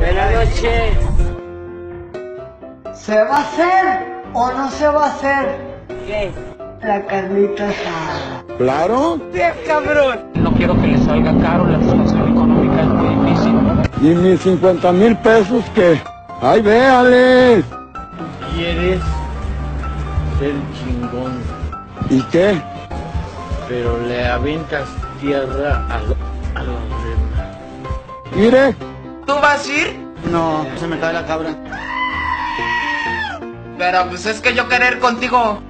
Buenas noches. ¿Se va a hacer o no se va a hacer ¿Qué? la carnita asada? Claro. ¡Bien, cabrón! No quiero que le salga caro, la situación económica es muy difícil. ¿Y mis 50 mil pesos qué? ¡Ay, véale! Quieres ser chingón, ¿Y qué? pero le aventas tierra a, lo- a los demás. Mire, ¿Tú vas a ir? No, se me cae la cabra. Pero pues es que yo querer contigo.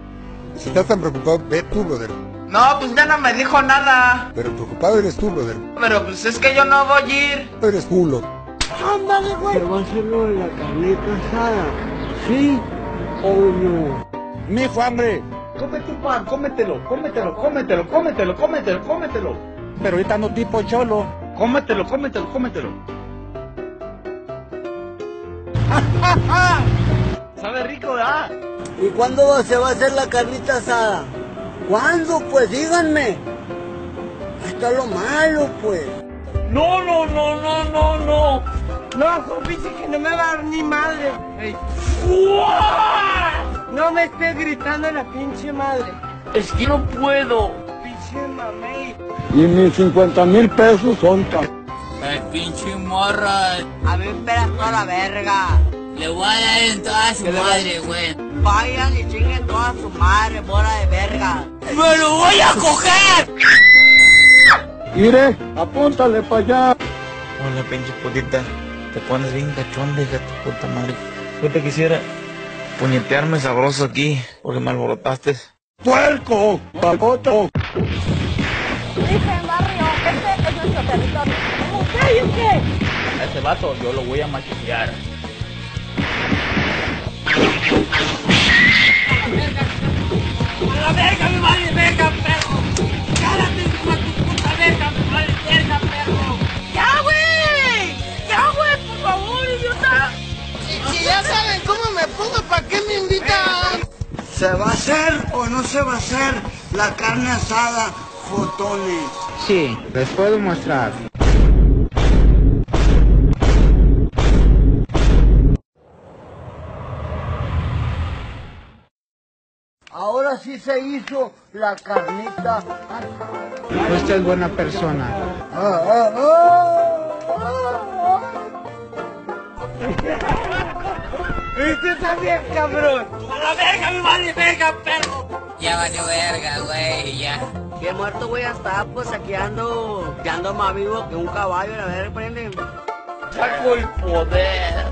Si estás tan preocupado, ve tú, brother. No, pues ya no me dijo nada. Pero preocupado eres tú, brother. Pero pues es que yo no voy a ir. Eres culo. Ándale, güey. ¿Se va a de la carnita asada? ¿Sí o no? mijo, hambre. Come tu pan, cómetelo, cómetelo, cómetelo, cómetelo, cómetelo, cómetelo. Pero ahorita no tipo cholo. Cómetelo, cómetelo, cómetelo. Sabe rico, ¿verdad? ¿Y cuándo se va a hacer la carnita asada? ¿Cuándo? Pues díganme. Está lo malo, pues. No, no, no, no, no, no. No, compite que no me va a dar ni madre. No me estés gritando la pinche madre. Es que no puedo. Pinche mamey. Y mis 50 mil pesos son El pinche morra, A ver, espera toda la verga. Le voy a dar en toda su madre, güey. Vayan y chinguen toda su madre, bola de verga. ¡Me lo voy a coger! Mire, apúntale para allá. Hola, pinche putita. Te pones bien cachonda, hija tu puta madre. Yo te quisiera puñetearme sabroso aquí, porque me alborotaste. ¡Puerco! ¡Papoto! Dicen barrio, este es nuestro territorio. ¡Cállense! A ese vato yo lo voy a maquillar. Vale verga, perro! ¡Cállate, tu puta verga, me vale verga, perro! ¡Ya, güey! ¡Ya, güey, por favor, idiota! Si ya saben cómo me pongo, ¿para qué me invitan? ¿Se va a hacer o no se va a hacer la carne asada, fotones? Sí, les puedo mostrar. Ahora sí se hizo la carnita. Usted es buena persona. Ah, ah, ah, ah, ¡Este también, cabrón! ¡A la verga, me vale verga, perro! Ya valió verga, güey, ya. Bien muerto voy a estar, pues aquí ando, que ando más vivo que un caballo, la verga, prende. Saco el poder.